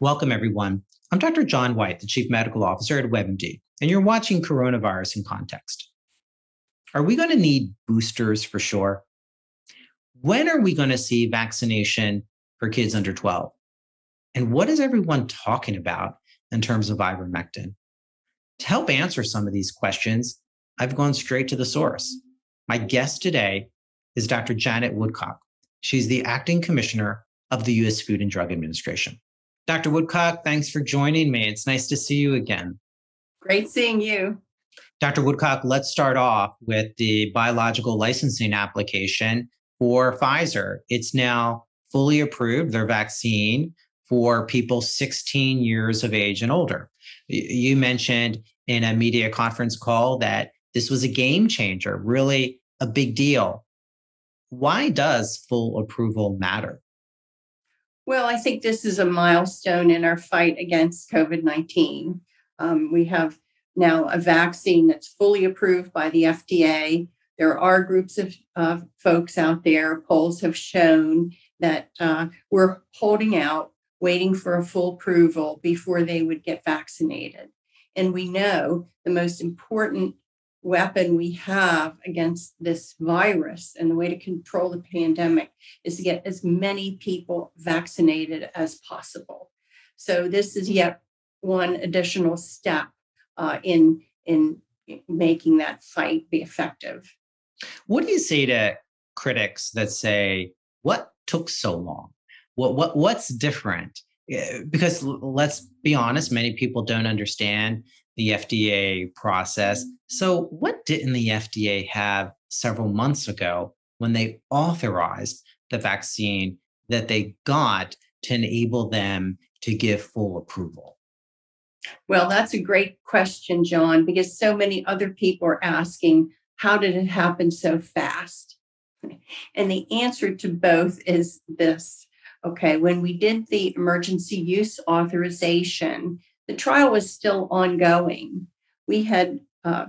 Welcome, everyone. I'm Dr. John Whyte, the Chief Medical Officer at WebMD, and you're watching Coronavirus in Context. Are we going to need boosters for sure? When are we going to see vaccination for kids under 12? And what is everyone talking about in terms of ivermectin? To help answer some of these questions, I've gone straight to the source. My guest today is Dr. Janet Woodcock. She's the acting commissioner of the US Food and Drug Administration. Dr. Woodcock, thanks for joining me. It's nice to see you again. Great seeing you. Dr. Woodcock, let's start off with the biological licensing application for Pfizer. It's now fully approved, their vaccine for people 16 years of age and older. You mentioned in a media conference call that this was a game changer, really a big deal. Why does full approval matter? Well, I think this is a milestone in our fight against COVID 19. Um, we have now a vaccine that's fully approved by the FDA. There are groups of uh, folks out there, polls have shown that uh, we're holding out, waiting for a full approval before they would get vaccinated. And we know the most important weapon we have against this virus and the way to control the pandemic is to get as many people vaccinated as possible. So this is yet one additional step uh, in in making that fight be effective. What do you say to critics that say, "What took so long? What what what's different?" Eh, because let's be honest, many people don't understand the FDA process. So, what didn't the FDA have several months ago when they authorized the vaccine that they got to enable them to give full approval? Well, that's a great question, John, because so many other people are asking, how did it happen so fast? And the answer to both is this. Okay, when we did the emergency use authorization, the trial was still ongoing. We had uh,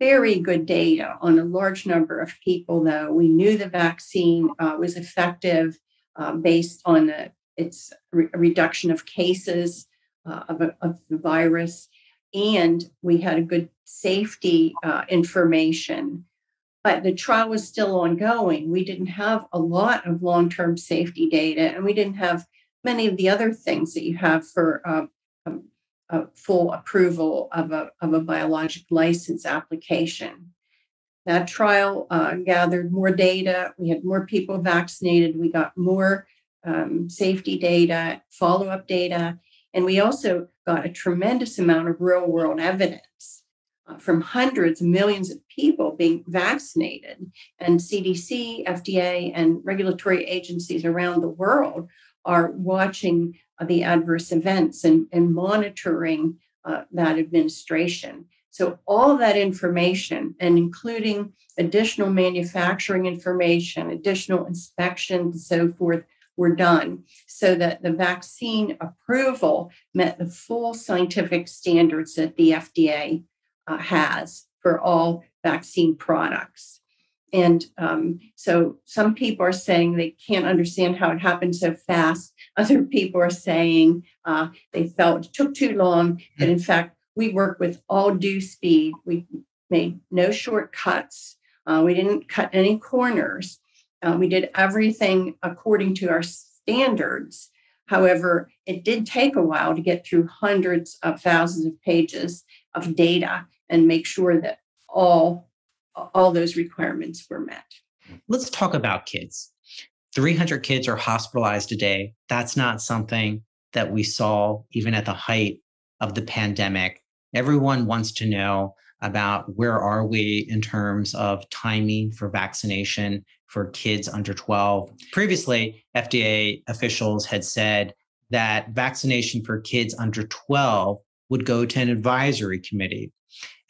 very good data on a large number of people, though. We knew the vaccine uh, was effective uh, based on the, its re- reduction of cases uh, of, a, of, the virus, and we had a good safety uh, information. But the trial was still ongoing. We didn't have a lot of long term safety data, and we didn't have many of the other things that you have for um, full approval of a, of a biologic license application. That trial uh, gathered more data. We had more people vaccinated. We got more um, safety data, follow up data, and we also got a tremendous amount of real world evidence uh, from hundreds of millions of people being vaccinated. And CDC, FDA, and regulatory agencies around the world are watching the adverse events and, and monitoring uh, that administration. So, all that information, and including additional manufacturing information, additional inspections, and so forth, were done so that the vaccine approval met the full scientific standards that the FDA uh, has for all vaccine products. And um, so some people are saying they can't understand how it happened so fast. Other people are saying uh, they felt it took too long. But in fact, we worked with all due speed. We made no shortcuts. Uh, we didn't cut any corners. Uh, we did everything according to our standards. However, it did take a while to get through hundreds of thousands of pages of data and make sure that all all those requirements were met. Let's talk about kids. 300 kids are hospitalized a day. That's not something that we saw even at the height of the pandemic. Everyone wants to know about where are we in terms of timing for vaccination for kids under 12. Previously, FDA officials had said that vaccination for kids under 12 would go to an advisory committee.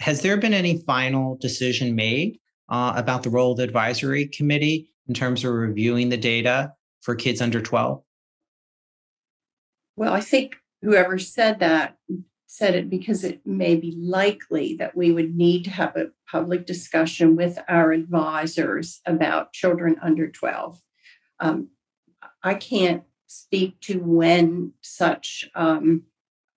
Has there been any final decision made uh, about the role of the advisory committee in terms of reviewing the data for kids under 12? Well, I think whoever said that said it because it may be likely that we would need to have a public discussion with our advisors about children under 12. Um, I can't speak to when such um,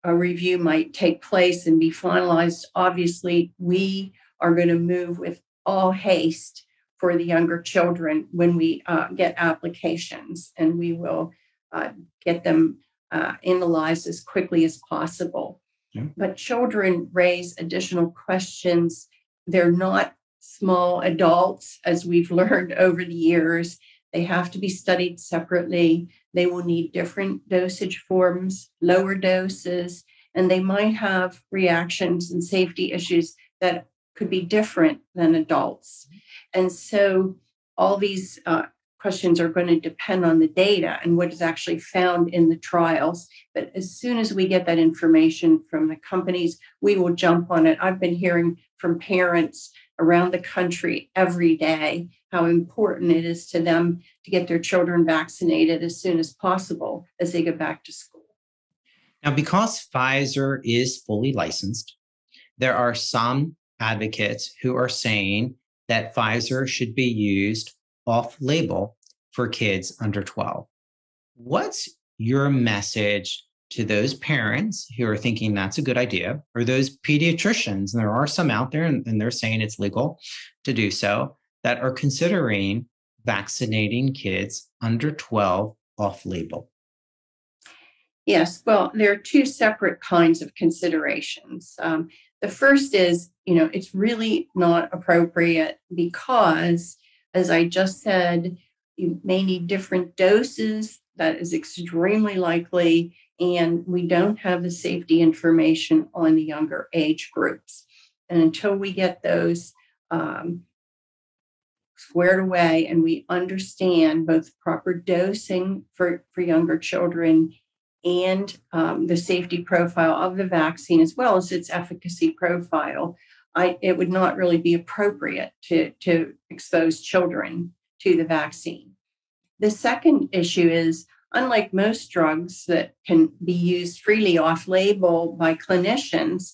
a review might take place and be finalized. Obviously, we are going to move with all haste for the younger children when we uh, get applications, and we will uh, get them uh, analyzed as quickly as possible. Yeah. But children raise additional questions. They're not small adults, as we've learned over the years. They have to be studied separately. They will need different dosage forms, lower doses, and they might have reactions and safety issues that could be different than adults. And so all these uh, questions are going to depend on the data and what is actually found in the trials. But as soon as we get that information from the companies, we will jump on it. I've been hearing from parents around the country every day how important it is to them to get their children vaccinated as soon as possible as they go back to school. Now, because Pfizer is fully licensed, there are some advocates who are saying that Pfizer should be used off label for kids under 12. What's your message to those parents who are thinking that's a good idea, or those pediatricians, and there are some out there and, and they're saying it's legal to do so, that are considering vaccinating kids under 12 off label? Yes, well, there are two separate kinds of considerations. Um, the first is, you know, it's really not appropriate because, as I just said, you may need different doses. That is extremely likely. And we don't have the safety information on the younger age groups. And until we get those um, squared away and we understand both proper dosing for, for younger children and um, the safety profile of the vaccine as well as its efficacy profile, I, it would not really be appropriate to, to expose children to the vaccine. The second issue is unlike most drugs that can be used freely off label by clinicians,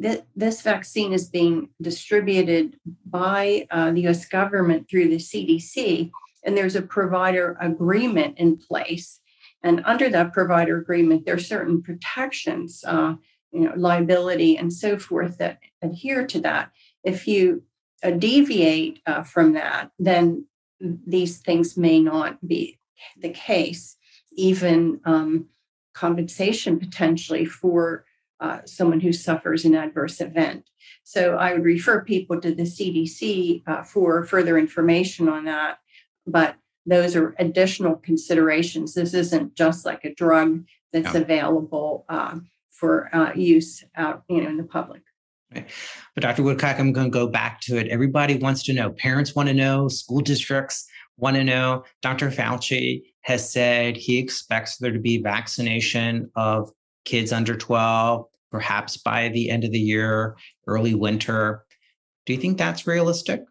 th- this vaccine is being distributed by uh, the US government through the CDC, and there's a provider agreement in place and under that provider agreement, there are certain protections, uh, you know, liability and so forth that adhere to that. If you uh, deviate uh, from that, then these things may not be the case. Even um, compensation potentially for uh, someone who suffers an adverse event. So I would refer people to the CDC uh, for further information on that. But those are additional considerations. This isn't just like a drug that's available uh, for uh, use out, you know, in the public. But Dr. Woodcock, I'm going to go back to it. Everybody wants to know. Parents want to know. School districts want to know. Dr. Fauci has said he expects there to be vaccination of kids under 12, perhaps by the end of the year, early winter. Do you think that's realistic?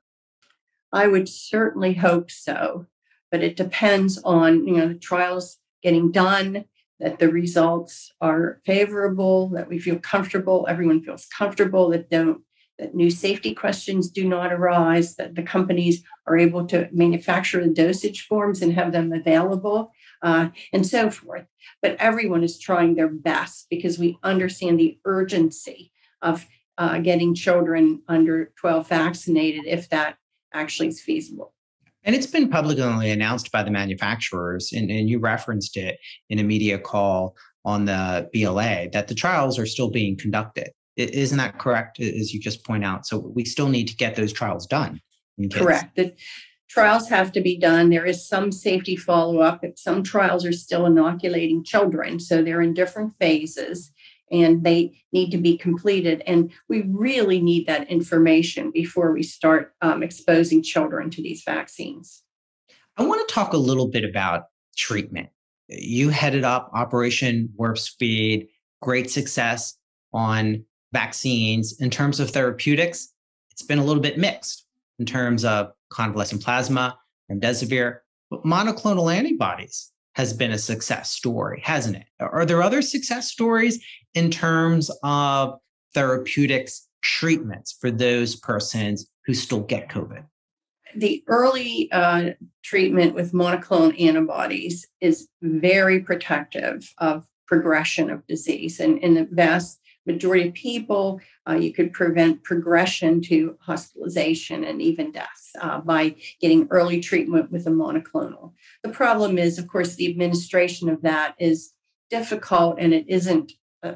I would certainly hope so but it depends on you know the trials getting done that the results are favorable that we feel comfortable everyone feels comfortable that don't that new safety questions do not arise that the companies are able to manufacture the dosage forms and have them available uh, and so forth. But everyone is trying their best because we understand the urgency of uh, getting children under 12 vaccinated if that actually is feasible and it's been publicly announced by the manufacturers, and, and you referenced it in a media call on the BLA that the trials are still being conducted. Isn't that correct, as you just point out? So we still need to get those trials done. Correct. The trials have to be done. There is some safety follow up. Some trials are still inoculating children, so they're in different phases and they need to be completed. And we really need that information before we start um, exposing children to these vaccines. I want to talk a little bit about treatment. You headed up Operation Warp Speed, great success on vaccines. In terms of therapeutics, it's been a little bit mixed in terms of convalescent plasma, remdesivir, but monoclonal antibodies has been a success story, hasn't it? Are there other success stories in terms of therapeutics treatments for those persons who still get COVID? the early uh, treatment with monoclonal antibodies is very protective of progression of disease. And in the vast majority of people, uh, you could prevent progression to hospitalization and even death uh, by getting early treatment with a monoclonal. The problem is, of course, the administration of that is difficult and it isn't uh,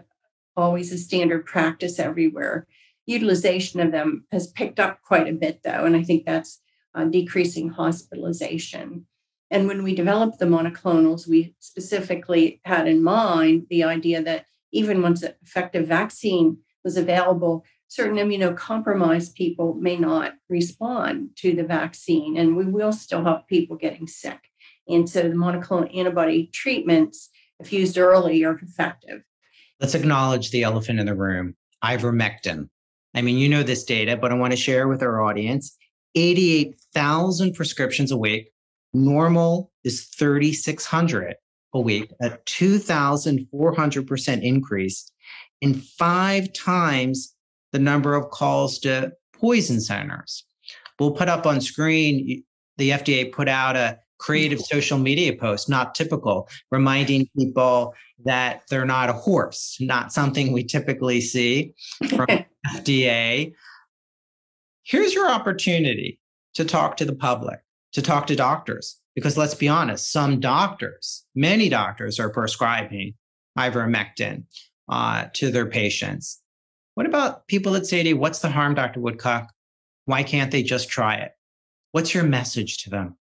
always a standard practice everywhere. Utilization of them has picked up quite a bit, though, and I think that's uh, decreasing hospitalization. And when we developed the monoclonals, we specifically had in mind the idea that even once an effective vaccine was available, certain immunocompromised people may not respond to the vaccine, and we will still have people getting sick. And so the monoclonal antibody treatments, if used early, are effective. Let's acknowledge the elephant in the room ivermectin. I mean, you know this data, but I want to share with our audience 88,000 prescriptions a week. Normal is 3,600 a week, a 2,400% increase, and five times the number of calls to poison centers. We'll put up on screen, the FDA put out a creative social media post, not typical, reminding people that they're not a horse, not something we typically see from FDA. Here's your opportunity to talk to the public, to talk to doctors, because let's be honest, some doctors, many doctors are prescribing ivermectin uh, to their patients. What about people that say to you, What's the harm, Dr. Woodcock? Why can't they just try it? What's your message to them?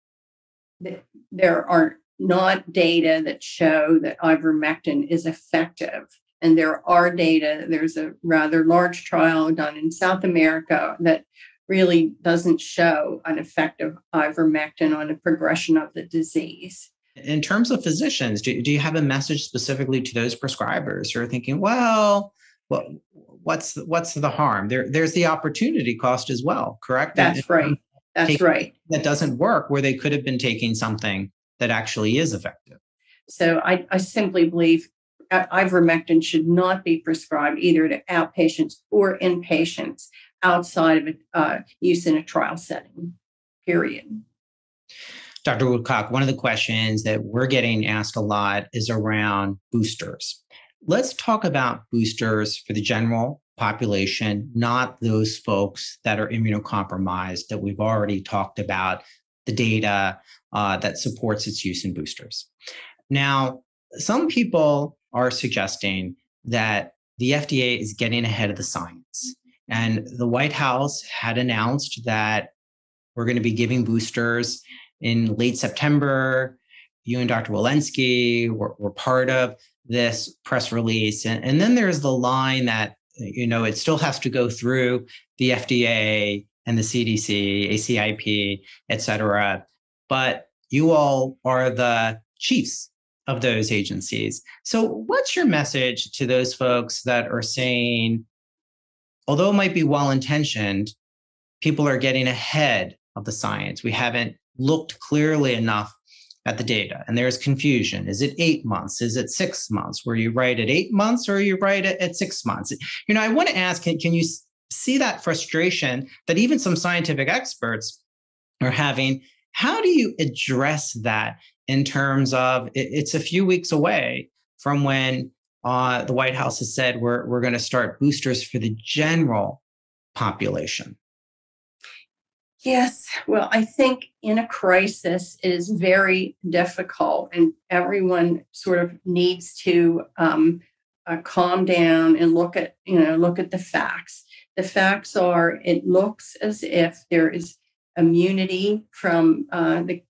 There are not data that show that ivermectin is effective. And there are data, there's a rather large trial done in South America that really doesn't show an effect of ivermectin on the progression of the disease. In terms of physicians, do, do you have a message specifically to those prescribers who are thinking, well, well what's what's the harm? There, there's the opportunity cost as well, correct? That's and, right. That's right. That doesn't work where they could have been taking something that actually is effective. So I, I simply believe uh, ivermectin should not be prescribed either to outpatients or inpatients outside of uh, use in a trial setting, period. Dr. Woodcock, one of the questions that we're getting asked a lot is around boosters. Let's talk about boosters for the general population, not those folks that are immunocompromised that we've already talked about the data uh, that supports its use in boosters. Now, some people are suggesting that the FDA is getting ahead of the science and the White House had announced that we're going to be giving boosters in late September. You and Dr. Walensky were, were part of this press release. And, and then there's the line that, you know, it still has to go through the FDA and the CDC, ACIP, et cetera. But you all are the chiefs of those agencies. So, what's your message to those folks that are saying, although it might be well intentioned, people are getting ahead of the science. We haven't looked clearly enough at the data and there's confusion. Is it eight months? Is it six months? Were you right at eight months or are you right at, at six months? You know, I want to ask can, can you see that frustration that even some scientific experts are having? How do you address that in terms of it, it's a few weeks away from when uh, the White House has said we're, we're going to start boosters for the general population. Yes. Well, I think in a crisis it is very difficult, and everyone sort of needs to um, uh, calm down and look at you know look at the facts. The facts are it looks as if there is immunity from uh, the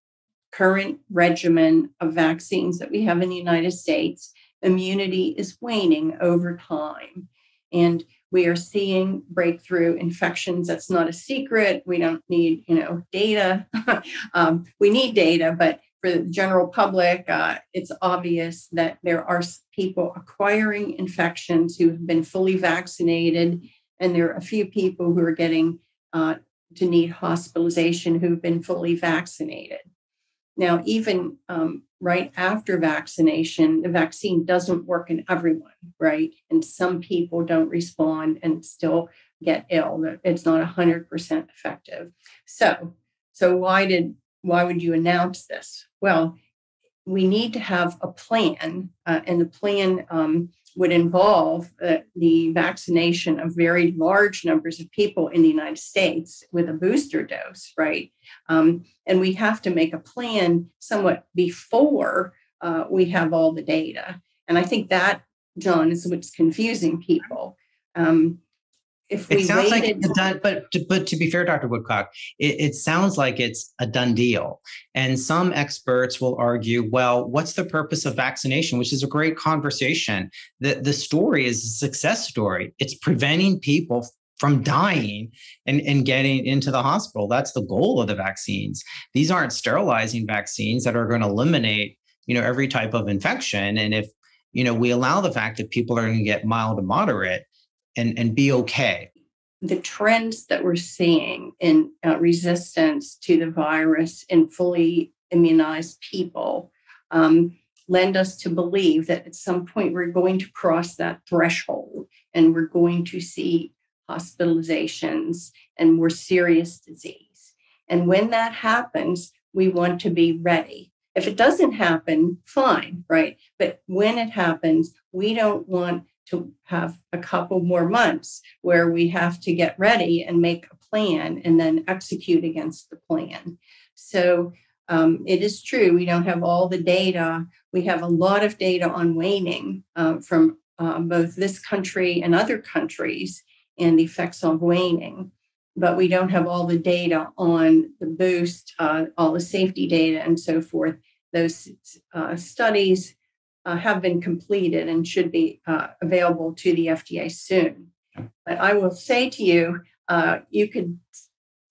current regimen of vaccines that we have in the United States immunity is waning over time. And we are seeing breakthrough infections. That's not a secret. We don't need, you know, data. um, we need data, but for the general public, uh, it's obvious that there are people acquiring infections who have been fully vaccinated, and there are a few people who are getting uh, to need hospitalization who've been fully vaccinated. Now, even um, right after vaccination, the vaccine doesn't work in everyone, right? And some people don't respond and still get ill. It's not 100% effective. So, So why did why would you announce this? Well, we need to have a plan, uh, and the plan um, would involve uh, the vaccination of very large numbers of people in the United States with a booster dose, right? Um, and we have to make a plan somewhat before uh, we have all the data. And I think that, John, is what's confusing people. Um, if we it sounds waited, like it's done, but to, but to be fair, Dr. Woodcock, it, it sounds like it's a done deal. And some experts will argue, well, what's the purpose of vaccination? Which is a great conversation. The the story is a success story. It's preventing people from dying and, and getting into the hospital. That's the goal of the vaccines. These aren't sterilizing vaccines that are going to eliminate, you know, every type of infection. And if you know we allow the fact that people are going to get mild to moderate and, and be okay. The trends that we're seeing in uh, resistance to the virus in fully immunized people um, lend us to believe that at some point we're going to cross that threshold and we're going to see hospitalizations and more serious disease. And when that happens, we want to be ready. If it doesn't happen, fine, right? But when it happens, we don't want to have a couple more months where we have to get ready and make a plan and then execute against the plan. So um, it is true, we don't have all the data. We have a lot of data on waning uh, from uh, both this country and other countries and the effects of waning. But we don't have all the data on the boost, uh, all the safety data, and so forth. Those uh, studies uh, have been completed and should be uh, available to the FDA soon. But I will say to you, uh, you could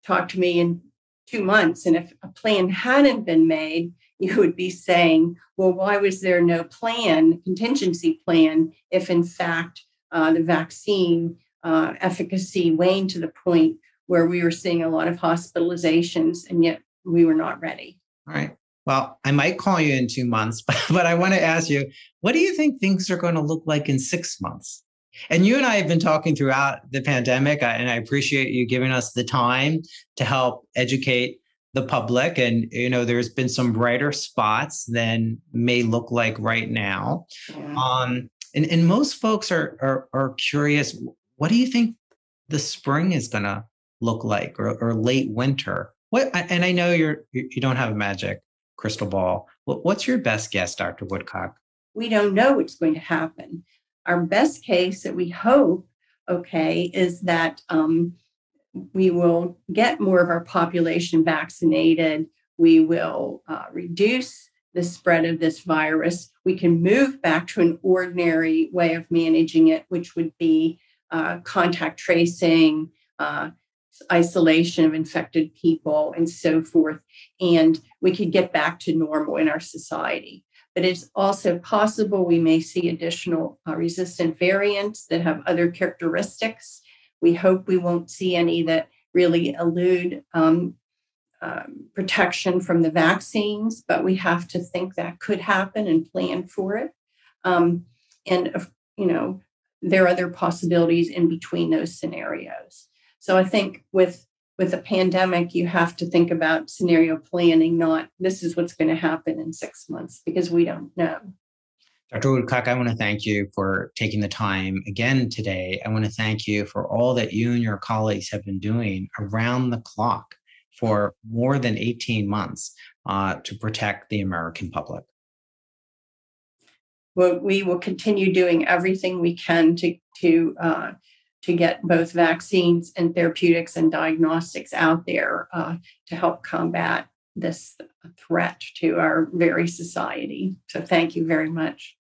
talk to me in two months, and if a plan hadn't been made, you would be saying, well, why was there no plan, contingency plan, if in fact uh, the vaccine uh, efficacy waned to the point where we were seeing a lot of hospitalizations and yet we were not ready? All right. Well, I might call you in two months, but, but I want to ask you, what do you think things are going to look like in six months? And you and I have been talking throughout the pandemic, and I appreciate you giving us the time to help educate the public. And, you know, there's been some brighter spots than may look like right now. Yeah. Um, and, and most folks are, are, are curious, what do you think the spring is going to look like or, or late winter? What, and I know you're, you don't have a magic crystal ball. What's your best guess, Dr. Woodcock? We don't know what's going to happen. Our best case that we hope, okay, is that um, we will get more of our population vaccinated. We will uh, reduce the spread of this virus. We can move back to an ordinary way of managing it, which would be uh, contact tracing, uh, isolation of infected people and so forth. And we could get back to normal in our society. But it's also possible we may see additional uh, resistant variants that have other characteristics. We hope we won't see any that really elude um, um, protection from the vaccines, but we have to think that could happen and plan for it. Um, and, you know, there are other possibilities in between those scenarios. So I think with with a pandemic, you have to think about scenario planning, not this is what's going to happen in six months because we don't know. Dr. Woodcock, I want to thank you for taking the time again today. I want to thank you for all that you and your colleagues have been doing around the clock for more than 18 months uh, to protect the American public. Well, we will continue doing everything we can to, to uh, to get both vaccines and therapeutics and diagnostics out there uh, to help combat this threat to our very society. So, thank you very much.